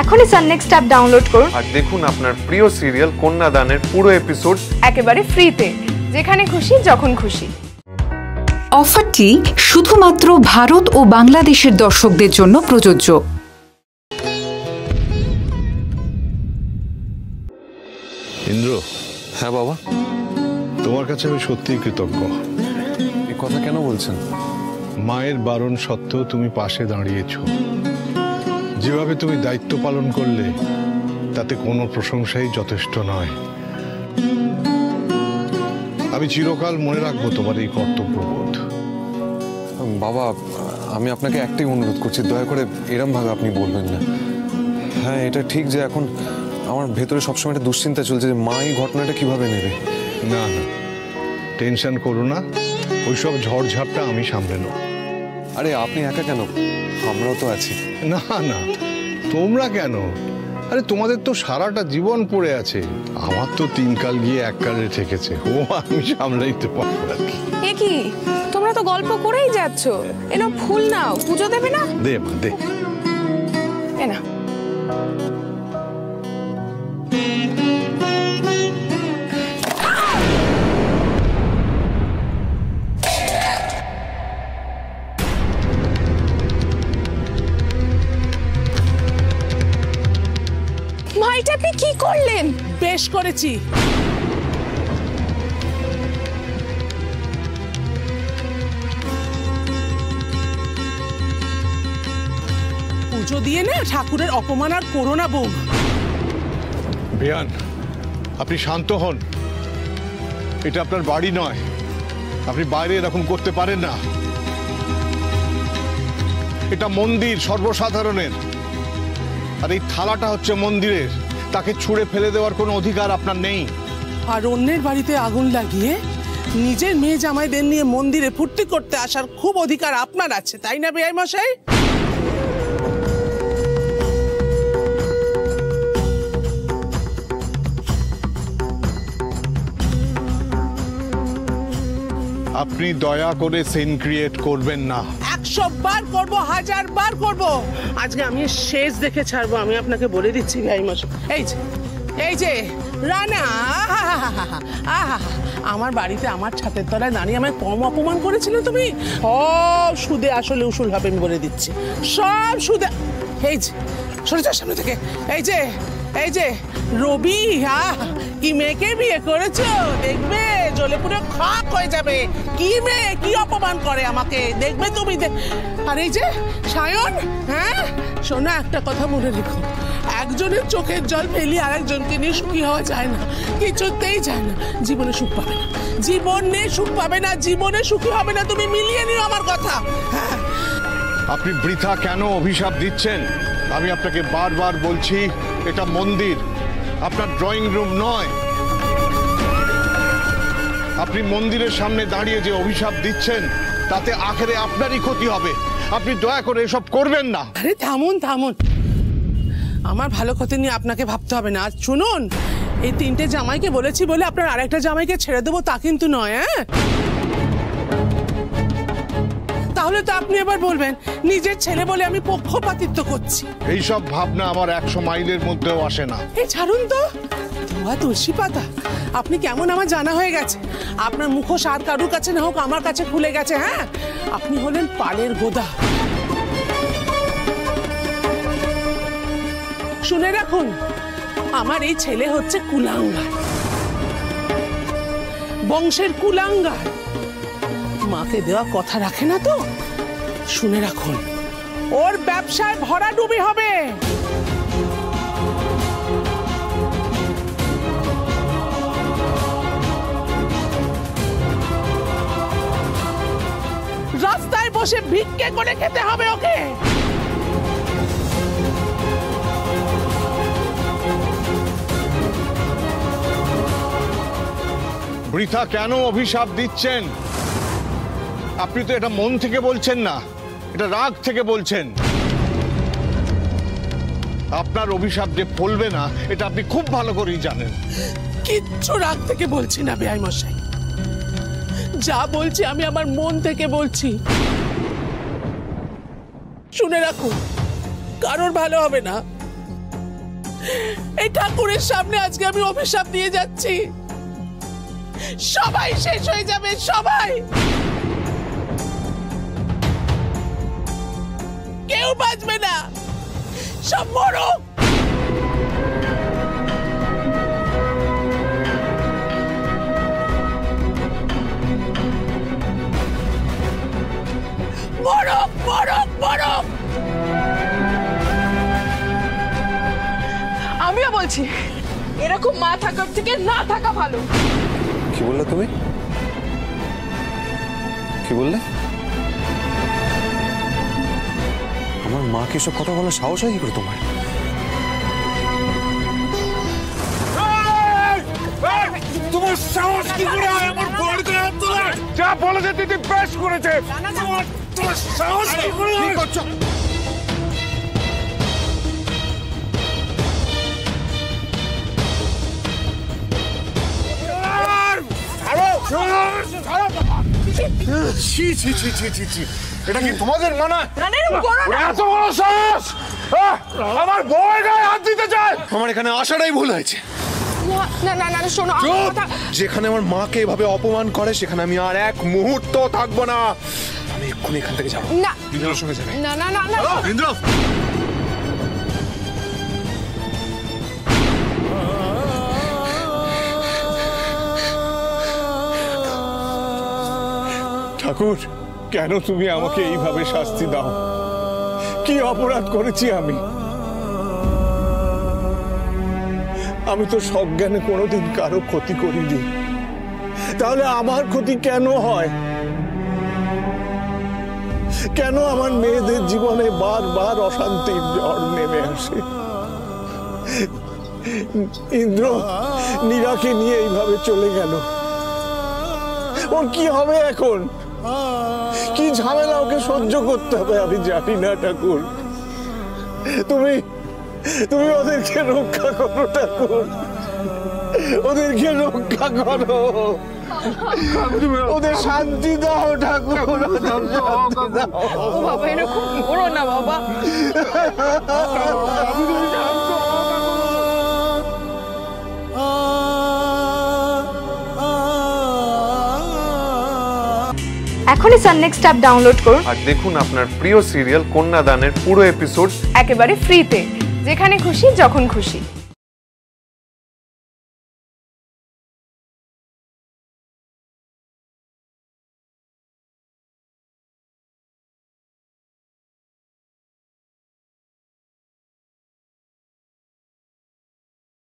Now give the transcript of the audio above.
এখনই সান next app download করুন। আর দেখুন আপনার প্রিয় সিরিয়াল কন্যাদানের পুরো এপিসোড একেবারে ফ্রিতে যেখানে খুশি যখন খুশি। অফারটি শুধুমাত্র ভারত ও বাংলাদেশের দর্শকদের জন্য প্রযোজ্য। ইন্দ্র। হ্যাঁ বাবা? তোমার কাছে আমি সত্যিই কৃতজ্ঞ। এই কথা কেন বলছেন? মায়ের বারণ সত্ত্বেও তুমি পাশে দাঁড়িয়েছ। যেভাবে তুমি দায়িত্ব পালন করলে তাতে কোনো প্রশংসাই যথেষ্ট নয়। আমি চিরকাল মনে রাখব তোমার এই কর্তব্যবোধ। বাবা আমি আপনাকে একটাই অনুরোধ করছি দয়া করে এরম ভাবে আপনি বলবেন না। হ্যাঁ এটা ঠিক যে এখন আমার ভেতরে সবসময় একটা দুশ্চিন্তা চলছে যে মা এই ঘটনাটা কীভাবে নেবে। না না টেনশন করো না। ওইসব ঝড়ঝাপটা আমি সামলে নেব। আরে আপনি একা কেন? আমরাও তো আছি। না না তোমরা কেন? আরে তোমাদের তো সারাটা জীবন পড়ে আছে। আমার তো তিন কাল গিয়ে এক কালে ঠেকেছে। ও আমি সামলাইতে পারব আর কি এ কি? তোমরা তো গল্প করেই যাচ্ছ। এনো ফুল নাও পুজো দেবে না? দে মা দে। এ না ভাইটা আপনি কি করলেন? বেশ করেছি। পুজো দিয়ে না ঠাকুরের অপমান আর করো না বৌমা বেয়ান আপনি শান্ত হন। এটা আপনার বাড়ি নয়। আপনি বাইরে এরকম করতে পারেন না। এটা মন্দির সর্বসাধারণের। আর এই থালাটা হচ্ছে মন্দিরের। তাকে ছুঁড়ে ফেলে দেওয়ার কোনো অধিকার আপনার নেই। আর অন্যের বাড়িতে আগুন লাগিয়ে নিজের মেয়ে জামাইদের নিয়ে মন্দিরে ফুর্তি করতে আসার খুব অধিকার আপনার আছে তাই না বেআই মশাই? আপনি দয়া করে সিন ক্রিয়েট করবেন না। একশো বার করব হাজার বার করব। আজকে আমি শেষ দেখে ছাড়বো, আমি আপনাকে বলে দিচ্ছি বেআই মশাই এই যে এই যে, রানা আমার বাড়িতে আমার ছাতের তলায় দাঁড়িয়ে আমায় কম অপমান করেছিলে তুমি? সব সুদে আসলে উসুল হবে, আমি বলে দিচ্ছি। সব সুদে, এই যে, সরে যাও সামনে থেকে। এই যে এই যে, রবি হ্যাঁ কি মেয়েকে বিয়ে করেছ? দেখবে জলে পুরো খাক হয়ে যাবে। কি মেয়ে, কি অপমান করে আমাকে? দেখবে তুমি আর এই যে, সায়ন হ্যাঁ? শোনো, একটা কথা মনে রেখো। একজনের চোখের জল ফেলি আর একজনকে নিয়ে সুখী হওয়া যায় না। কিছুতেই যায় না। জীবনে সুখ পাবে না। জীবনে সুখ পাবে না, জীবনে সুখী হবে না, তুমি মিলিয়ে নিও আমার কথা। হ্যাঁ। আপনি বৃথা কেন অভিশাপ দিচ্ছেন? আমি আপনাকে বারবার বলছি এটা মন্দির। আপনার ড্রয়িং রুম নয়। আপনি মন্দিরের সামনে দাঁড়িয়ে যে অভিশাপ দিচ্ছেন, তাতে আখেরে আপনারই ক্ষতি হবে। আপনি দয়া করে এসব করবেন না। আরে থামুন থামুন। আমার ভালো ক্ষতি নিয়ে আপনাকে ভাবতে হবে না। আর শুনুন, এই তিনটে জামাইকে বলেছি বলে আপনার আরেকটা জামাইকে ছেড়ে দেবো তা কিন্তু নয় হ্যাঁ? তাহলে তো আপনি এবার বলবেন নিজের ছেলে বলে আমি পক্ষপাতিত্ব করছি। এইসব ভাবনা আমার একশো মাইলের মধ্যেও আসে না। এই ছাড়ুন তো। ধোয়া তুলসী পাতা। আপনি কেমন আমার জানা হয়ে গেছে? আপনার মুখোশ আর কারুর কাছে না হোক আমার কাছে খুলে গেছে হ্যাঁ? আপনি হলেন পালের গোদা। শুনে রাখুন আমার এই ছেলে হচ্ছে কুলাঙ্গার। বংশের কুলাঙ্গার। মাকে দেওয়া কথা রাখে না তো? শুনে রাখুন। ওর ব্যবসায় ভরা ডুবি হবে। রাস্তায় বসে ভিক্ষে করে খেতে হবে ওকে। বৃথা কেন অভিশাপ দিচ্ছেন? আপনি তো এটা মন থেকে বলছেন না, এটা রাগ থেকে বলছেন। আপনার অভিশাপ যে ফলবে না, এটা আপনি খুব ভালো করেই জানেন। কিচ্ছু রাগ থেকে বলছি না বেআই মশাই। যা বলছি আমি আমার মন থেকে বলছি। শুনে রাখুন, কারোর ভালো হবে না। এই ঠাকুরের সামনে আজকে আমি অভিশাপ দিয়ে যাচ্ছি। সবাই শেষ হয়ে যাবে, সবাই! কেউ বাঁচবে না সব মরো মরো মরো মরো আমিও বলছি এরকম মা থাকার থেকে না থাকা ভালো। কি বললে তুমি? কি বললে? আমার মাকে সব কথা বলার সাহস হয় কি করে তোমার? তোমার সাহস কি করে হয় আমার হাত তোলার? যা বলেছে দিদি বেশ করেছে। তোমার তোমার সাহস কি করে হয়? করছ ছি ছি ছি ছি ছি ছি। এটা কি তোমাদের মানা? এত বড় সাহস! আমার বই গায়ে হাত দিতে চায়! আমার এখানে আসাটাই ভুল হয়েছে। না না না না, শোনো আমার যেখানে আমার মাকে এভাবে অপমান করে সেখানে আমি আর এক মুহূর্ত থাকব না। আমি এক্ষুনি এখান থেকে যাব। না। ইন্দ্রর সঙ্গে যাবে। না না না না। ইন্দ্র ঠাকুর কেন তুমি আমাকে এইভাবে শাস্তি দাও? কি অপরাধ করেছি আমি? আমি তো সজ্ঞানে কোনোদিন কারও ক্ষতি করিনি। তাহলে আমার ক্ষতি কেন হয়? কেন আমার মেয়েদের জীবনে বারবার অশান্তির ঝড় নেমে আসে? ইন্দ্র নীরাকে নিয়ে এইভাবে চলে গেল। ওর কি হবে এখন? কি ঝামেলা ওকে সহ্য করতে হবে আমি জানি না ঠাকুর। তুমি তুমি ওদেরকে রক্ষা করো ঠাকুর। ওদেরকে রক্ষা করো। ওদের শান্তি দাও ঠাকুর। বাবা এরকম করো না বাবা? এখনই সান নেক্সট অ্যাপ ডাউনলোড করুন। আর দেখুন আপনার প্রিয় সিরিয়াল কন্যাদানের পুরো এপিসোড একেবারে ফ্রিতে যেখানে খুশি যখন খুশি।